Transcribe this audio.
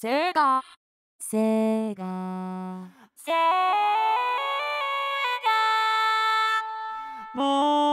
새가 새가. 새가. 뭐